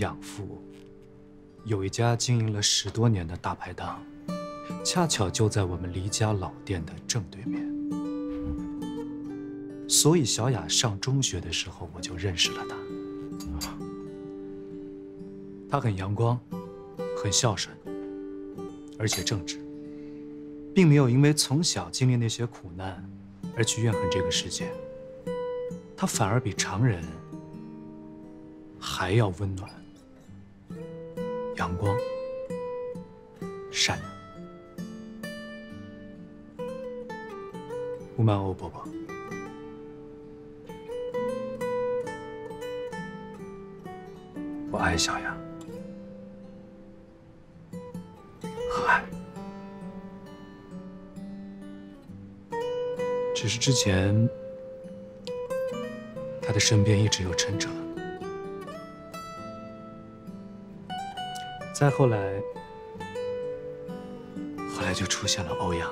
养父有一家经营了十多年的大排档，恰巧就在我们离家老店的正对面。所以小雅上中学的时候，我就认识了她。她很阳光，很孝顺，而且正直，并没有因为从小经历那些苦难而去怨恨这个世界。她反而比常人还要温暖、阳光、善良。吴曼欧伯伯，我爱小雅，很爱。只是之前，他的身边一直有陈哲，再后来，后来就出现了欧阳，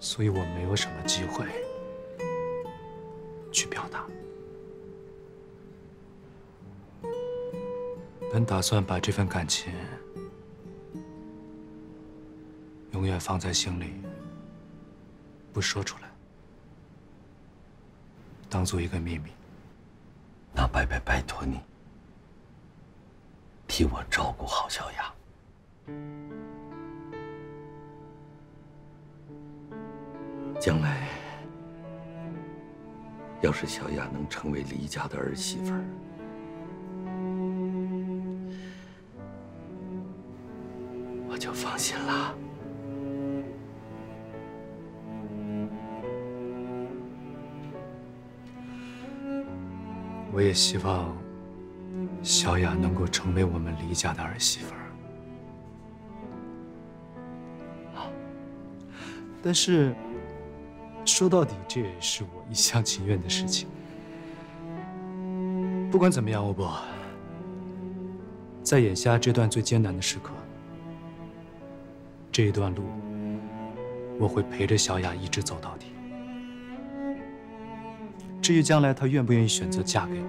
所以我没有什么机会去表达。本打算把这份感情永远放在心里，不说出来，当做一个秘密。那拜拜拜托你，替我照顾好小雅。将来，要是小雅能成为黎家的儿媳妇儿，我就放心了。我也希望小雅能够成为我们黎家的儿媳妇儿。但是说到底，这也是我一厢情愿的事情。不管怎么样，欧伯，在眼下这段最艰难的时刻，这一段路，我会陪着小雅一直走到底。至于将来她愿不愿意选择嫁给我，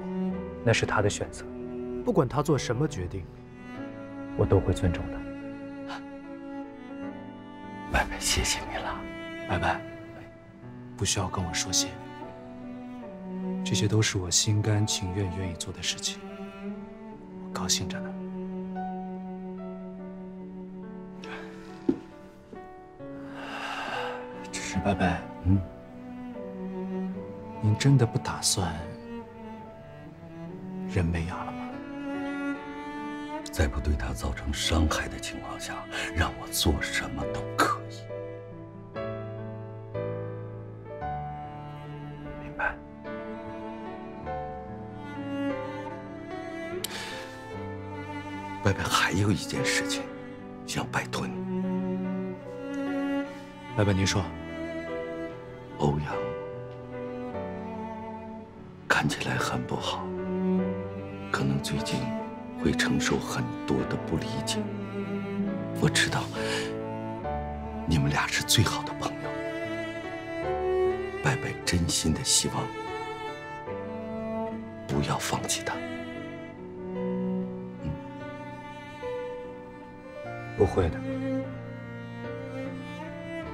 那是她的选择。不管他做什么决定，我都会尊重的。白白，谢谢你了。白白，不需要跟我说谢，这些都是我心甘情愿愿意做的事情，我高兴着呢。只是白白，嗯，您真的不打算认美雅了吗？在不对他造成伤害的情况下，让我做什么都可以。明白。外边，还有一件事情，想拜托你。外边，您说。欧阳看起来很不好，可能最近会承受很多的不理解。我知道你们俩是最好的朋友，白白真心的希望不要放弃他。嗯不会的，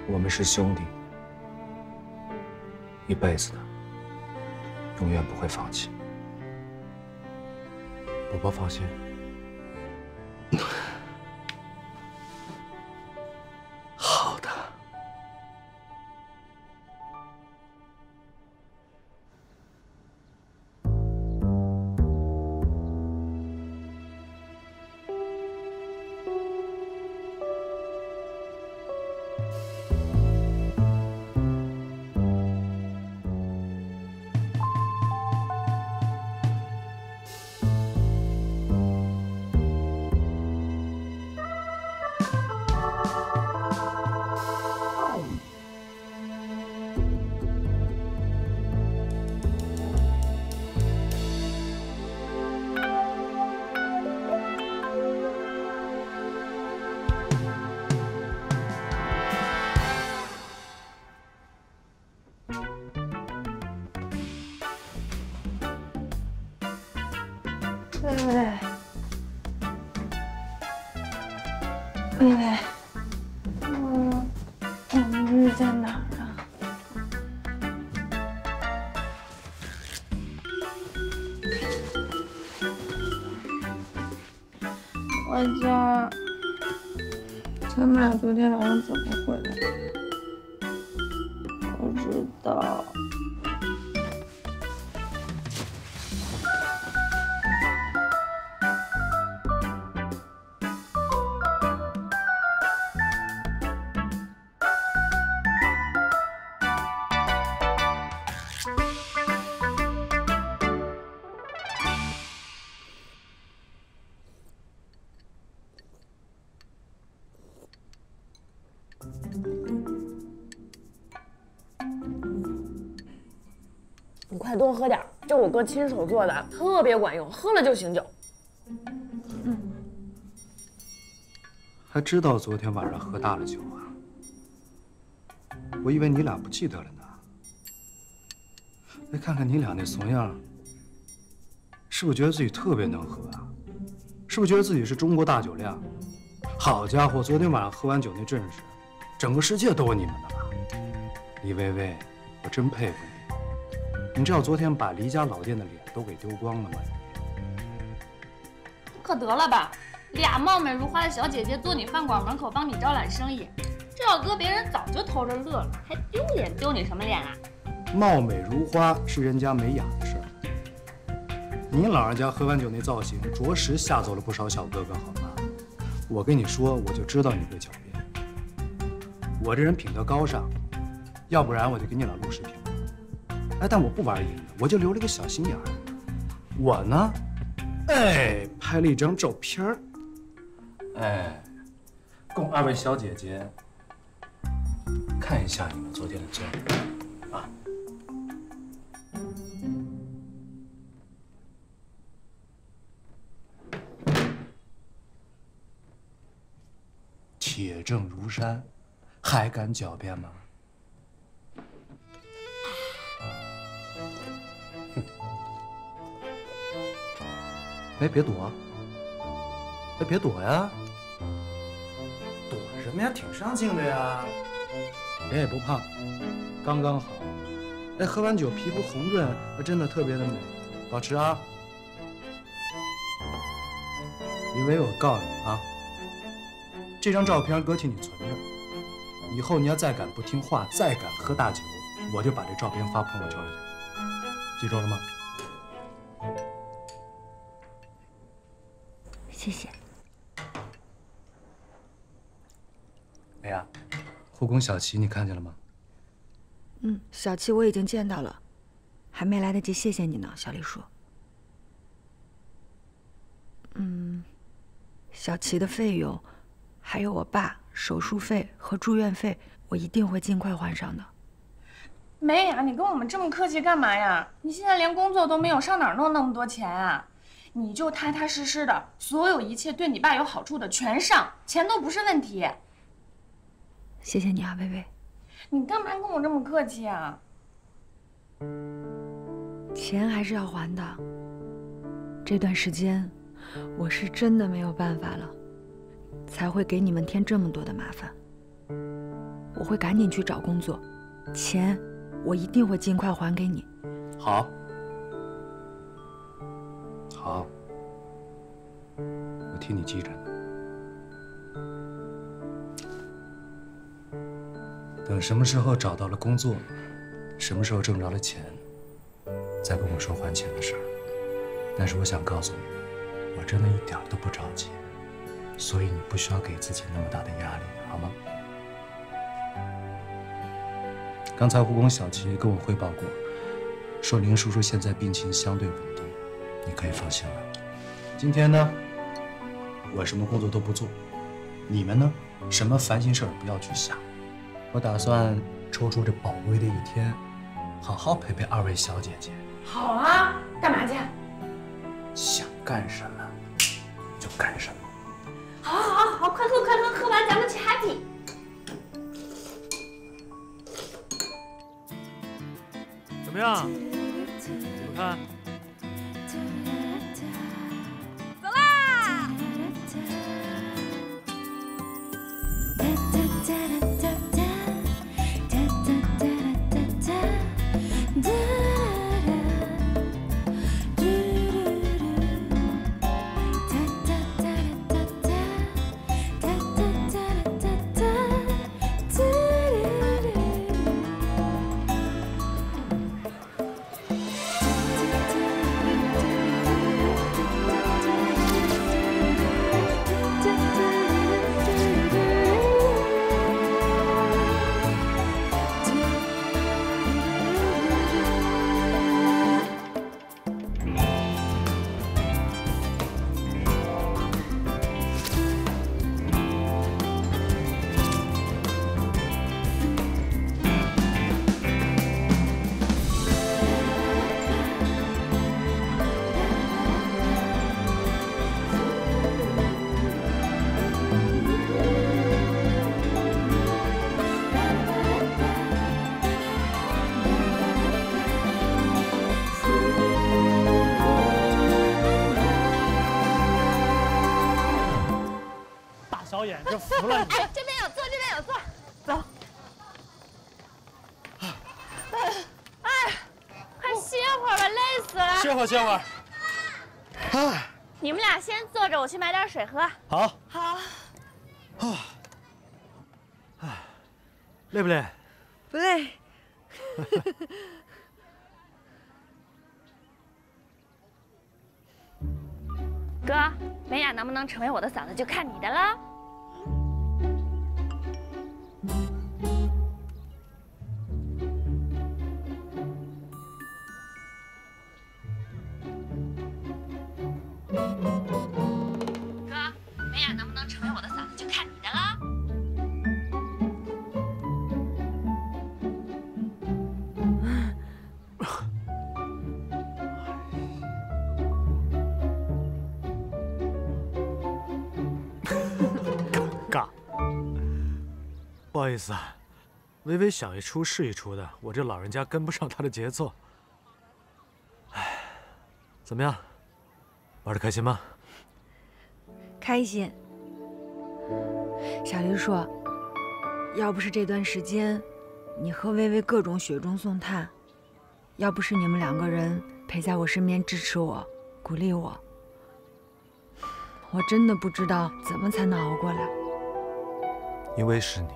我们是兄弟，一辈子的，永远不会放弃。宝宝放心。在家，他们俩昨天晚上怎么回来？你快多喝点，这我哥亲手做的，特别管用，喝了就醒酒。嗯还知道昨天晚上喝大了酒啊？我以为你俩不记得了呢。哎，看看你俩那怂样，是不是觉得自己特别能喝啊？是不是觉得自己是中国大酒量？好家伙，昨天晚上喝完酒那阵势，整个世界都是你们的了。李薇薇，我真佩服你。你知道昨天把黎家老店的脸都给丢光了吗？可得了吧！俩貌美如花的小姐姐坐你饭馆门口帮你招揽生意，这要搁别人早就偷着乐了，还丢脸丢你什么脸啊？貌美如花是人家美雅的事儿。您老人家喝完酒那造型，着实吓走了不少小哥哥，好吗？我跟你说，我就知道你会狡辩。我这人品德高尚，要不然我就给你俩录视频了。哎，但我不玩阴的，我就留了个小心眼儿。我呢，哎，拍了一张照片儿，哎，供二位小姐姐看一下你们昨天的作品啊。铁证如山，还敢狡辩吗？哎，别躲！哎，别躲呀！躲什么呀？挺上镜的呀！人也不胖，刚刚好。哎，喝完酒皮肤红润，真的特别的美，保持啊！李伟，我告诉你啊，这张照片哥替你存着，以后你要再敢不听话，再敢喝大酒，我就把这照片发朋友圈去，记住了吗？谢谢。哎呀，护工小齐你看见了吗？嗯，小齐我已经见到了，还没来得及谢谢你呢，小李叔。嗯，小齐的费用，还有我爸手术费和住院费，我一定会尽快还上的。梅雅，你跟我们这么客气干嘛呀？你现在连工作都没有，上哪儿弄那么多钱啊？你就踏踏实实的，所有一切对你爸有好处的全上，钱都不是问题。谢谢你啊，薇薇。你干嘛跟我这么客气啊？钱还是要还的。这段时间，我是真的没有办法了，才会给你们添这么多的麻烦。我会赶紧去找工作，钱我一定会尽快还给你。好，好，我替你记着呢。等什么时候找到了工作，什么时候挣着了钱，再跟我说还钱的事儿。但是我想告诉你，我真的一点都不着急，所以你不需要给自己那么大的压力，好吗？刚才护工小齐跟我汇报过，说林叔叔现在病情相对稳定，你可以放心了。今天呢，我什么工作都不做，你们呢，什么烦心事儿不要去想。我打算抽出这宝贵的一天，好好陪陪二位小姐姐。好啊，干嘛去？想干什么就干什么。好，好，好，好，快喝，快喝，喝完咱们去 happy。怎么样？怎么看？可服了你。哎，这边有座，这边有座，走。哎，快歇会儿吧，累死了。歇会儿，歇会儿。哎，你们俩先坐着，我去买点水喝。好。好。啊。哎，累不累？不累。哥，美雅能不能成为我的嫂子，就看你的了。思啊，微微想一出是一出的，我这老人家跟不上他的节奏。哎，怎么样？玩的开心吗？开心。小黎说：“要不是这段时间，你和微微各种雪中送炭，要不是你们两个人陪在我身边支持我、鼓励我，我真的不知道怎么才能熬过来。因为是你，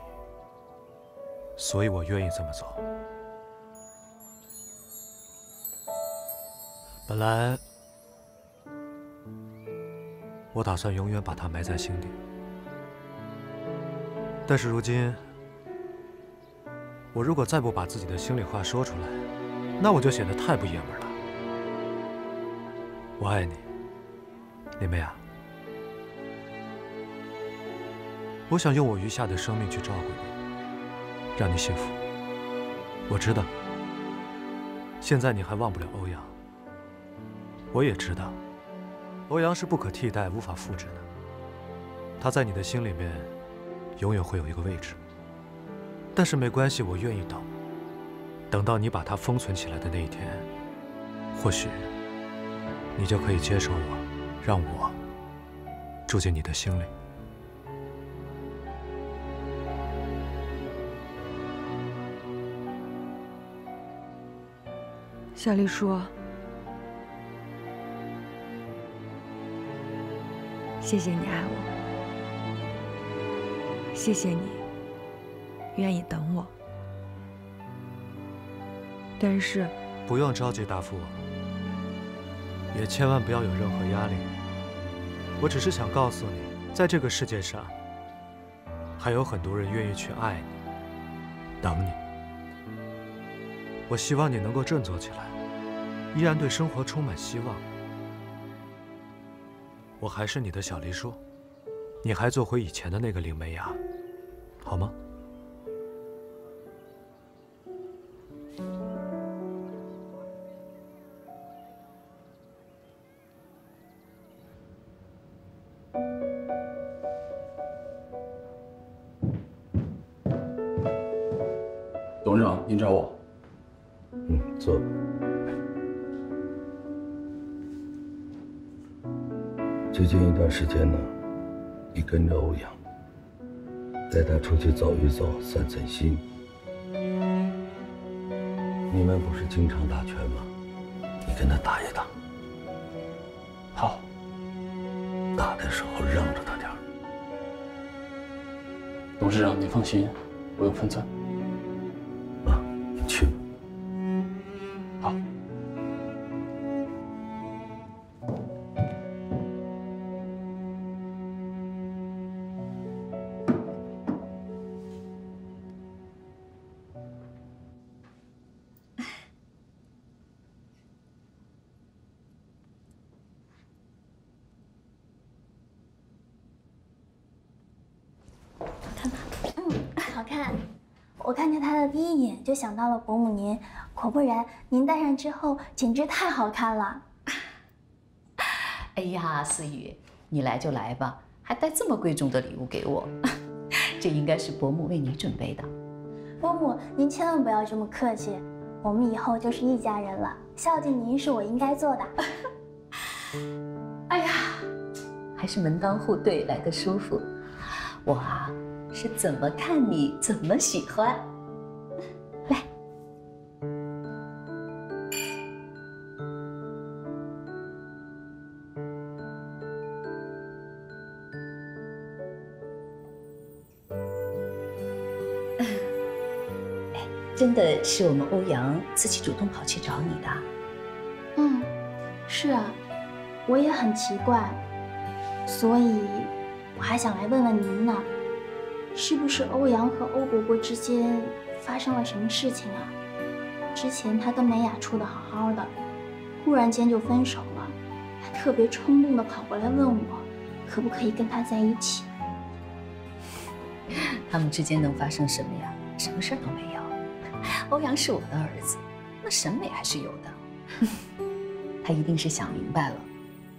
所以我愿意这么做。本来我打算永远把它埋在心底，但是如今，我如果再不把自己的心里话说出来，那我就显得太不爷们了。我爱你，林美雅。我想用我余下的生命去照顾你，让你幸福。我知道，现在你还忘不了欧阳。我也知道，欧阳是不可替代、无法复制的。他在你的心里面，永远会有一个位置。但是没关系，我愿意等。等到你把它封存起来的那一天，或许你就可以接受我，让我住进你的心里。小丽说：“谢谢你爱我，谢谢你愿意等我。但是不用着急答复我，也千万不要有任何压力。我只是想告诉你，在这个世界上，还有很多人愿意去爱你，等你。我希望你能够振作起来。”依然对生活充满希望。我还是你的小黎叔，你还做回以前的那个林梅雅，好吗？最近一段时间呢，你跟着欧阳，带他出去走一走，散散心。你们不是经常打拳吗？你跟他打一打。好。打的时候让着他点儿。董事长，您放心，我有分寸。我看见他的第一眼就想到了伯母您，果不然，您戴上之后简直太好看了。哎呀，思雨，你来就来吧，还带这么贵重的礼物给我，这应该是伯母为你准备的。伯母，您千万不要这么客气，我们以后就是一家人了，孝敬您是我应该做的。哎呀，还是门当户对来的舒服。我啊是怎么看你怎么喜欢。来，真的是我们欧阳自己主动跑去找你的。嗯，是啊，我也很奇怪，所以我还想来问问您呢，是不是欧阳和欧伯伯之间发生了什么事情啊？之前他跟美雅处的好好的，忽然间就分手了，还特别冲动的跑过来问我，可不可以跟他在一起？他们之间能发生什么呀？什么事儿都没有。欧阳是我的儿子，那审美还是有的。他一定是想明白了。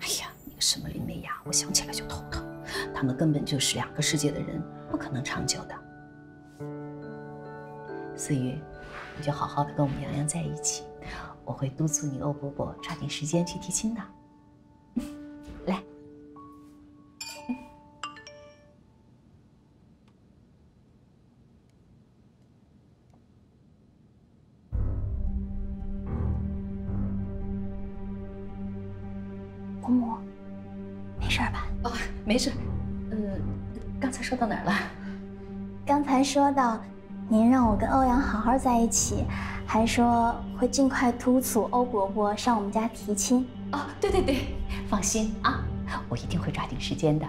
哎呀，那个什么林美雅，我想起来就头疼。他们根本就是两个世界的人，不可能长久的。思雨，你就好好的跟我们洋洋在一起，我会督促你欧伯伯抓紧时间去提亲的。来。伯母，没事吧？哦，没事。呃，刚才说到哪儿了？刚才说到，您让我跟欧阳好好在一起，还说会尽快督促欧伯伯上我们家提亲。哦，对对对，放心啊，我一定会抓紧时间的。